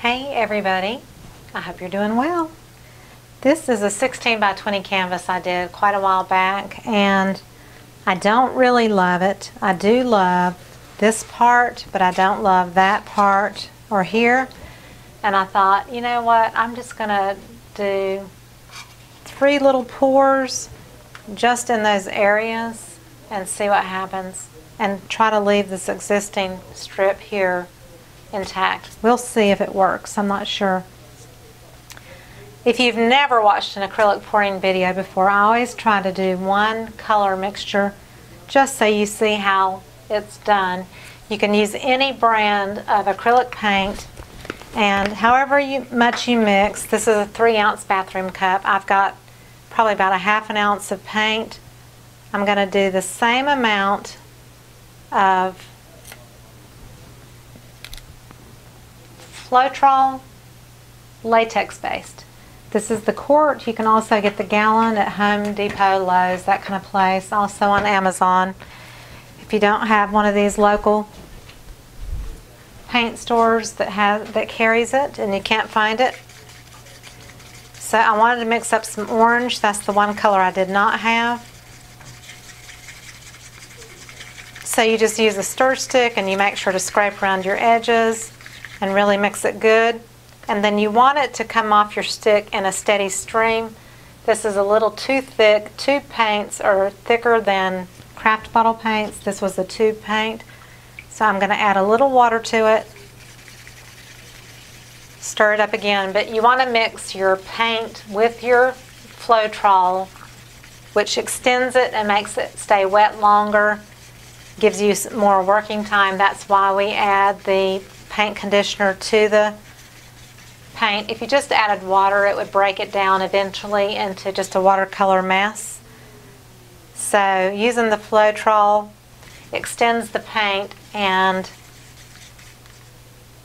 Hey everybody, I hope you're doing well. This is a 16 by 20 canvas I did quite a while back and I don't really love it. I do love this part, but I don't love that part or here. And I thought, you know what, I'm just gonna do three little pours just in those areas and see what happens and try to leave this existing strip here intact. We'll see if it works. I'm not sure. If you've never watched an acrylic pouring video before, I always try to do one color mixture just so you see how it's done. You can use any brand of acrylic paint and however you, much you mix, this is a three ounce bathroom cup. I've got probably about a half an ounce of paint. I'm going to do the same amount of Floetrol latex based. This is the quart. You can also get the gallon at Home Depot, Lowe's, that kind of place. Also on Amazon. If you don't have one of these local paint stores that has that carries it and you can't find it. So I wanted to mix up some orange. That's the one color I did not have. So you just use a stir stick and you make sure to scrape around your edges and really mix it good. And then you want it to come off your stick in a steady stream. This is a little too thick. Tube paints are thicker than craft bottle paints. This was a tube paint. So I'm going to add a little water to it. Stir it up again. But you want to mix your paint with your Floetrol, which extends it and makes it stay wet longer, gives you more working time. That's why we add the paint conditioner to the paint. If you just added water, it would break it down eventually into just a watercolor mass. So using the Floetrol extends the paint and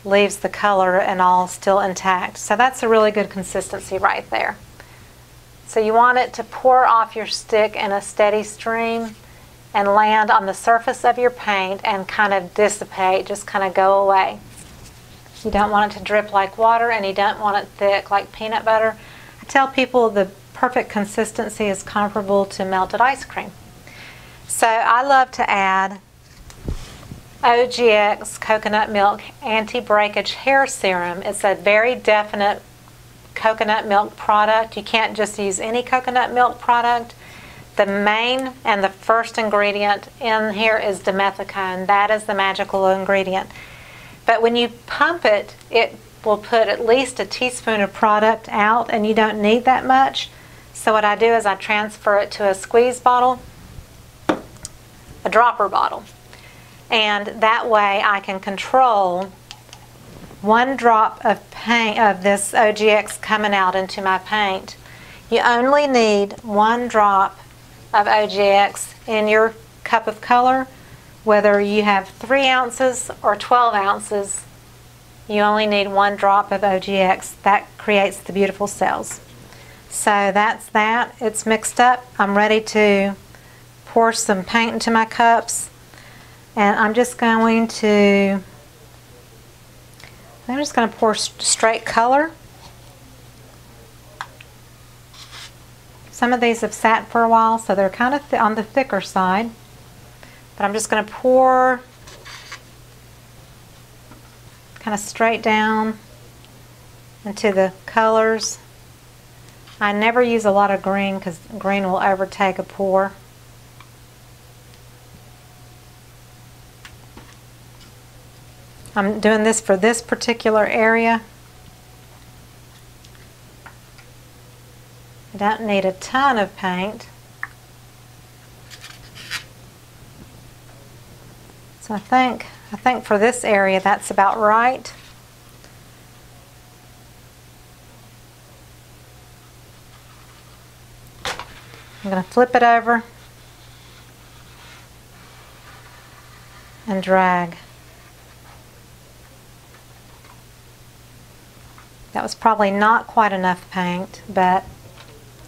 leaves the color and all still intact. So that's a really good consistency right there. So you want it to pour off your stick in a steady stream and land on the surface of your paint and kind of dissipate, just kind of go away. You don't want it to drip like water and you don't want it thick like peanut butter. I tell people the perfect consistency is comparable to melted ice cream. So I love to add OGX Coconut Milk Anti-Breakage Hair Serum. It's a very definite coconut milk product. You can't just use any coconut milk product. The main and the first ingredient in here is dimethicone. That is the magical ingredient. But when you pump it, it will put at least a teaspoon of product out and you don't need that much. So what I do is I transfer it to a squeeze bottle, a dropper bottle. And that way I can control one drop of paint of this OGX coming out into my paint. You only need one drop of OGX in your cup of color whether you have 3 ounces or 12 ounces, you only need one drop of OGX. That creates the beautiful cells. So that's that. It's mixed up. I'm ready to pour some paint into my cups. And I'm just going to, I'm just going to pour straight color. Some of these have sat for a while, so they're kind of on the thicker side. But I'm just going to pour kind of straight down into the colors. I never use a lot of green because green will overtake a pour. I'm doing this for this particular area. I don't need a ton of paint. So I think, I think for this area that's about right. I'm going to flip it over and drag. That was probably not quite enough paint, but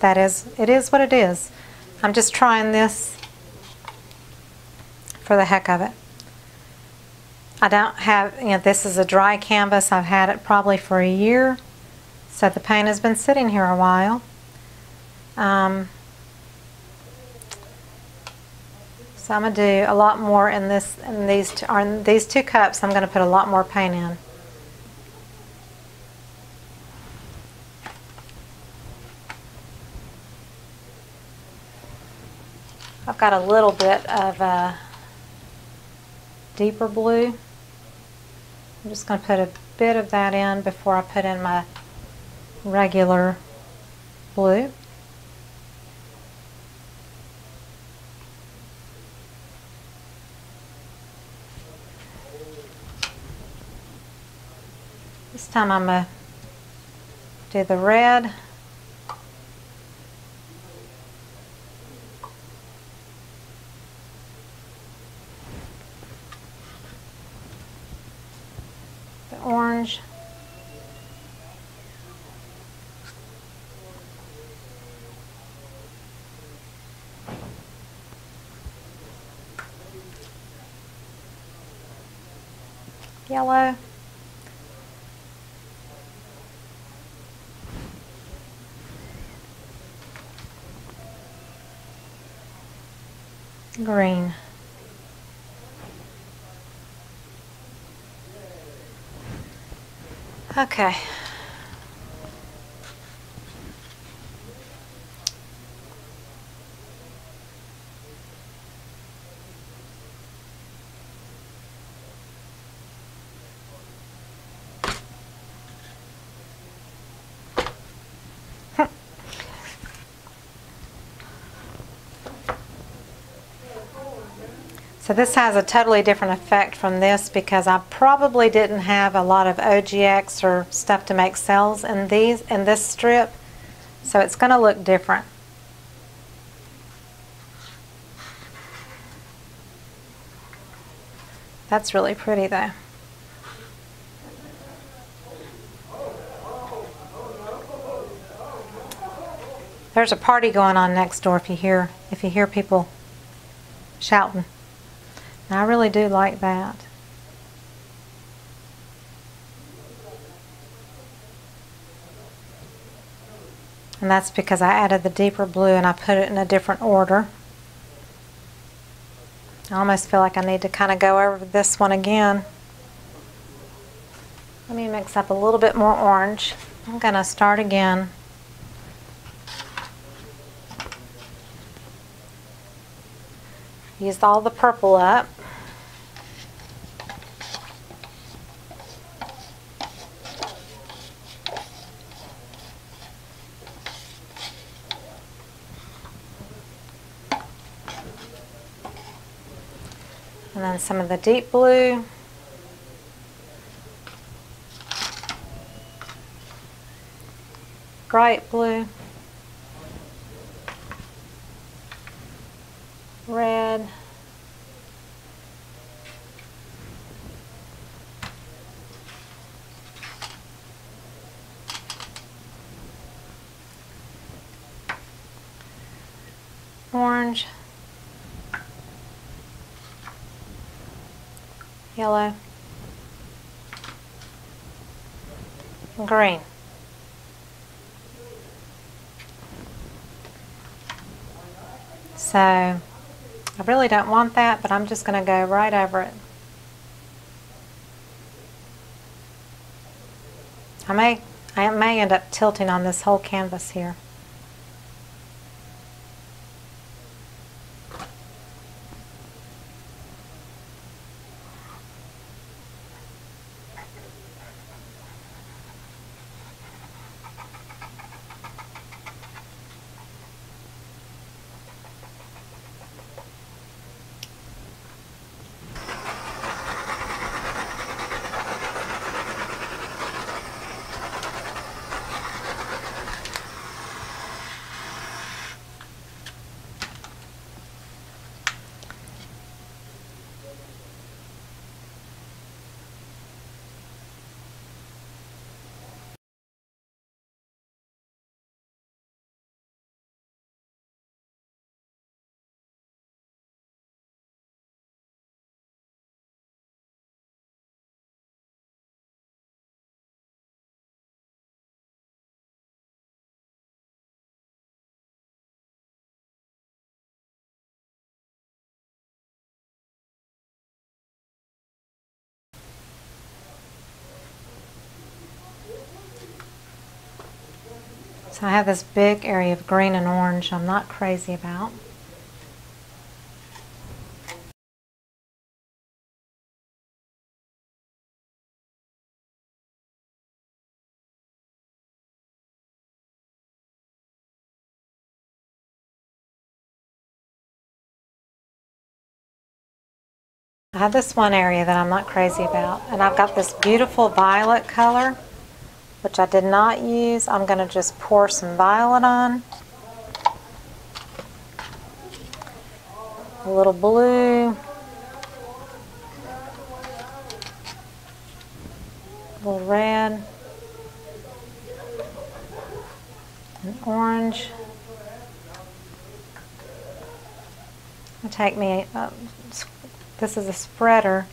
that is, it is what it is. I'm just trying this for the heck of it. I don't have, you know, this is a dry canvas. I've had it probably for a year. So the paint has been sitting here a while. Um, so I'm going to do a lot more in this in these two, in these two cups. I'm going to put a lot more paint in. I've got a little bit of a deeper blue. I'm just going to put a bit of that in before I put in my regular blue. This time I'm going to do the red. The orange. Yellow. Green. Okay. So this has a totally different effect from this because I probably didn't have a lot of OGX or stuff to make cells in these in this strip. So it's going to look different. That's really pretty though. There's a party going on next door if you hear if you hear people shouting. I really do like that. And that's because I added the deeper blue and I put it in a different order. I almost feel like I need to kind of go over this one again. Let me mix up a little bit more orange. I'm going to start again. Use all the purple up. And some of the deep blue. Bright blue. Red. Orange. Yellow, green. So I really don't want that, but I'm just going to go right over it. I may, I may end up tilting on this whole canvas here. So I have this big area of green and orange I'm not crazy about. I have this one area that I'm not crazy about, and I've got this beautiful violet color, which I did not use. I'm going to just pour some violet on. A little blue. A little red. An orange. It'll take me uh, this is a spreader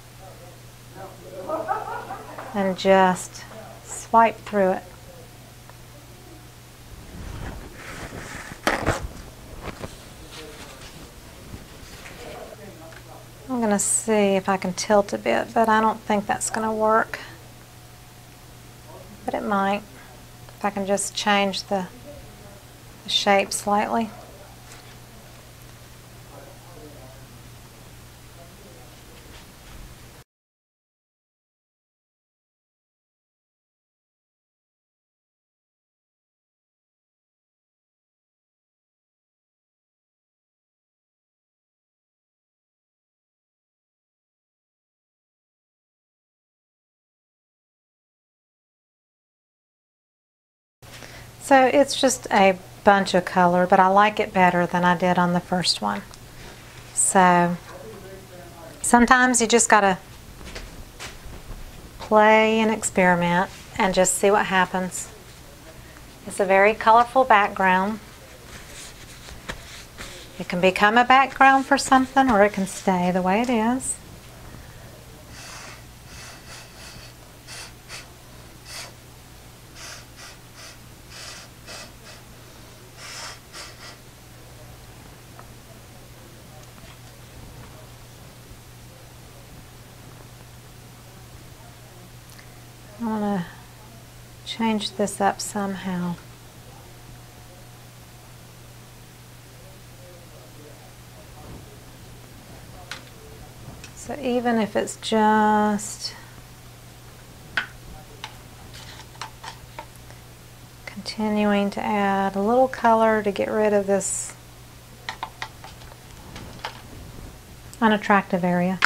and just swipe through it. I'm going to see if I can tilt a bit, but I don't think that's going to work. But it might, if I can just change the, the shape slightly. So it's just a bunch of color, but I like it better than I did on the first one. So sometimes you just got to play and experiment and just see what happens. It's a very colorful background. It can become a background for something or it can stay the way it is. I want to change this up somehow. So even if it's just continuing to add a little color to get rid of this unattractive area.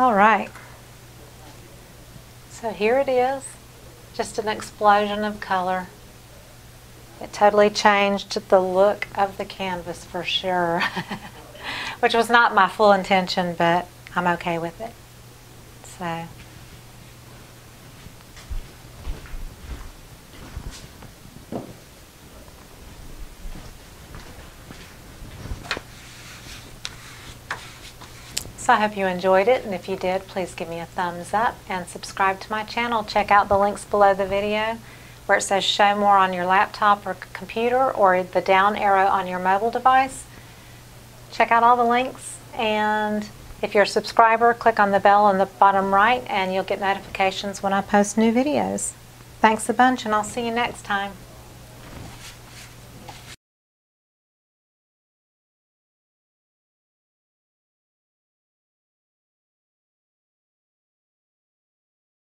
All right. So here it is, just an explosion of color. It totally changed the look of the canvas for sure, which was not my full intention, but I'm okay with it. So. I hope you enjoyed it, and if you did, please give me a thumbs up and subscribe to my channel. Check out the links below the video where it says show more on your laptop or computer or the down arrow on your mobile device. Check out all the links, and if you're a subscriber, click on the bell on the bottom right and you'll get notifications when I post new videos. Thanks a bunch, and I'll see you next time.